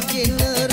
Jenu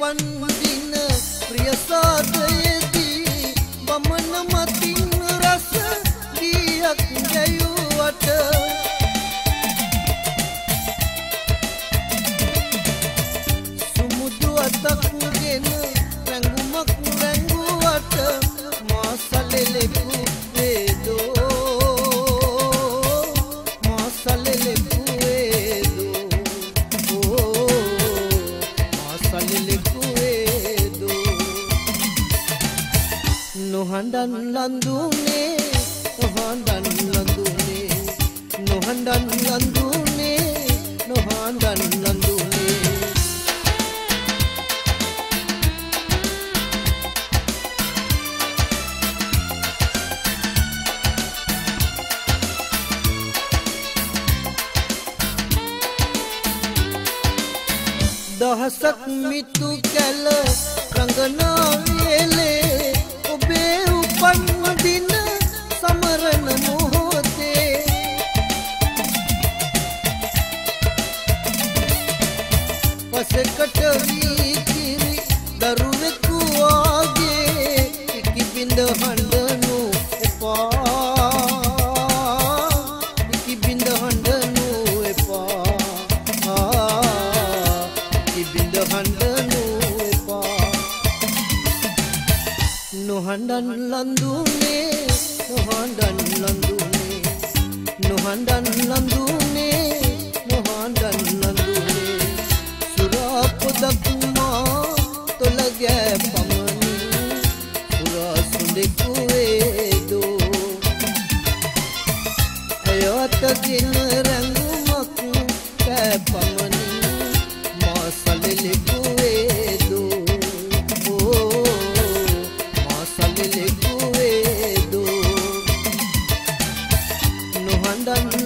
ඔබේ උපන් දින ප්‍රිය සාදයේදී බමන මතින් රස දියක් ගැයුවට. සුමුදු අතක්ගෙන රැඟුමක් රැඟුවට මාසලෙලෙකු වේදෝ. මාසලෙලෙකු no handan landune no handan landune no handan landune no handan landune दहशत मितु कल रंगना නොහන්ඩන් ලන්දුනේ නොහන්ඩන් ලන්දුනේ නොහන්ඩන් ලන්දුනේ නොහන්ඩන් ලන්දුනේ සුරාපොදක්මා තොළගෑ පමණි පුරා සුඩෙකුවේදෝ ඇයොත දින රැඟුමක් කෑ පමණ London.